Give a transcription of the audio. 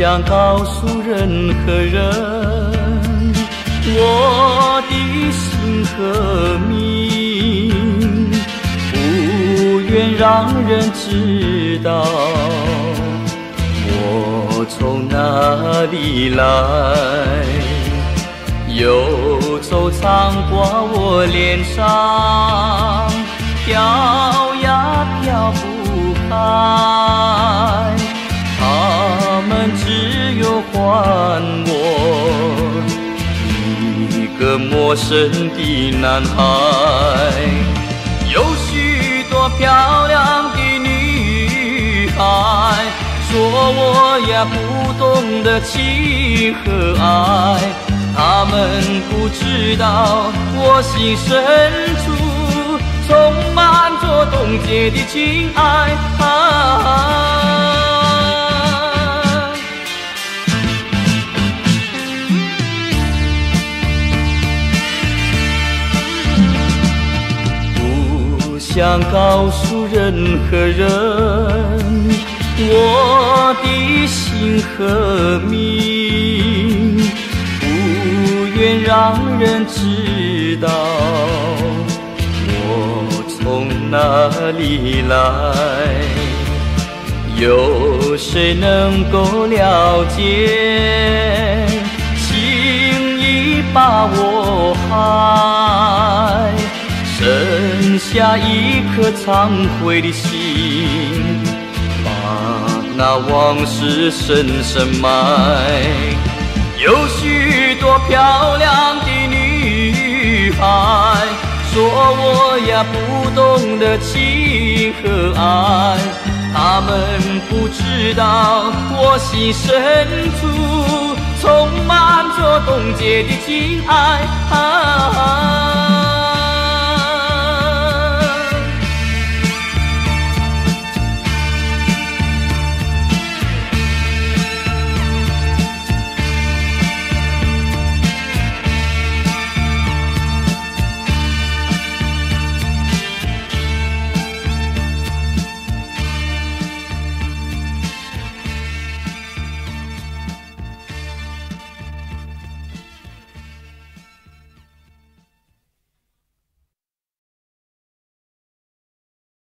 想告诉任何人我的心和命，不愿让人知道我从哪里来，忧愁常挂我脸上，飘呀飘不开。还我一个陌生的男孩，有许多漂亮的女孩，说我呀不懂得情和爱，他们不知道我心深处充满着冻结的情爱。想告诉任何人我的心和命，不愿让人知道我从哪里来。有谁能够了解，剩下一颗忏悔的心，把那往事深深埋。有许多漂亮的女孩，说我呀不懂得情和爱，她们不知道我心深处充满着冻结的情爱。